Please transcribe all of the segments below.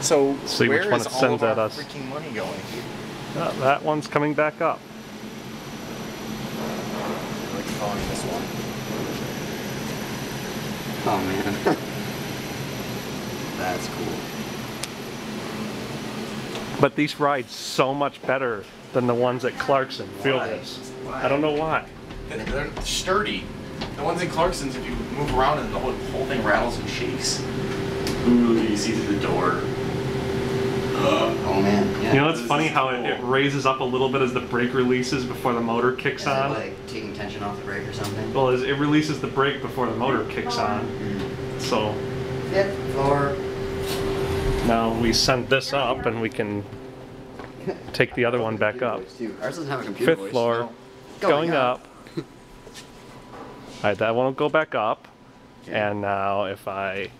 So See which one is it all sends of at our us. freaking money going? Uh, that one's coming back up. I like calling this one. Oh man. That's cool. But these ride so much better than the ones at Clarkson. Feel Why? this. Why? I don't know why. They're- They're sturdy. The ones in Clarkson's, if you move around and the whole, whole thing rattles and shakes. Ooh, do you see through the door? Oh man. Yeah. You know, it's funny how it, cool. it raises up a little bit as the brake releases before the motor kicks Is it on. like taking tension off the brake or something? Well, it it releases the brake before the motor kicks on. Mm. So Fifth floor. now we send this up and we can take the other one back up. Ours doesn't have a computer Fifth voice. floor, No. going up. All right, that one will go back up. Okay. And now if I,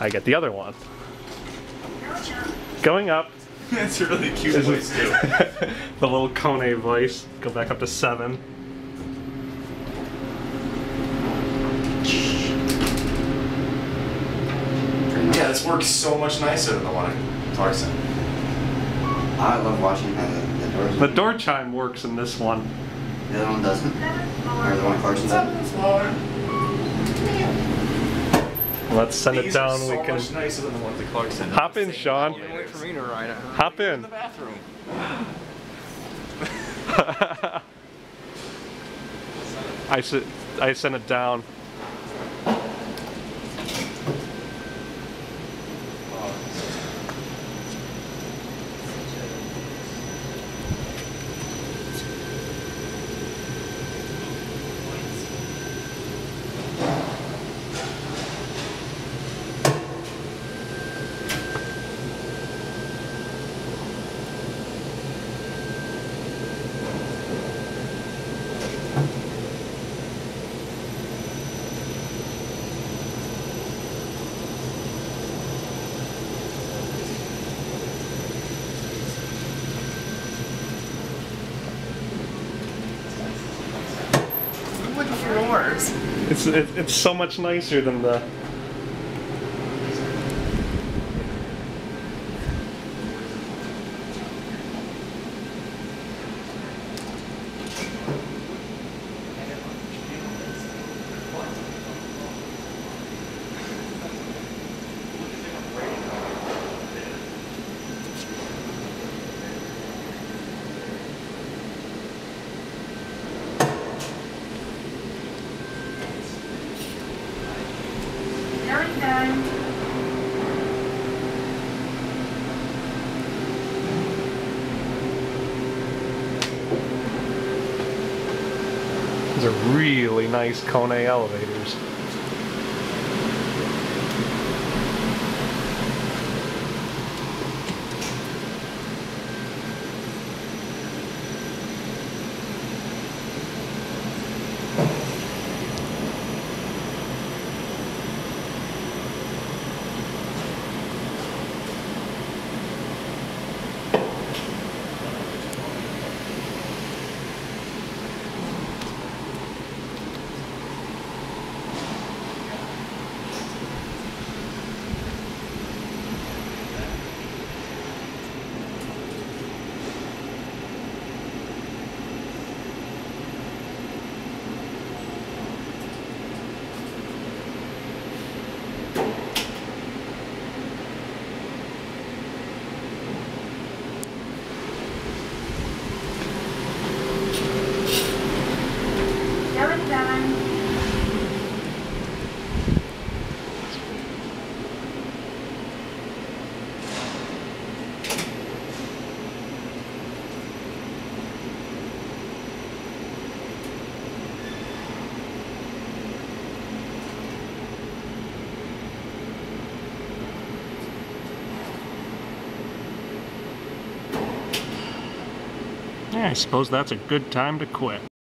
I get the other one. Going up. That's a really cute voice too. the little Kone voice. Go back up to seven. Yeah, this works so much nicer than the one in Clarkson. I love watching how the, the doors. The door chime works in this one. The other one doesn't. Seventh Or the floor. one Clarkson doesn't. Let's send it down. so we can much nicer than the ones at Clarkson. hop in, Sean. Elevators. Wait for me to ride it. Hop in in. the bathroom. I I sent it down. It's it, it's so much nicer than the. These are really nice Kone elevators. Yeah, I suppose that's a good time to quit.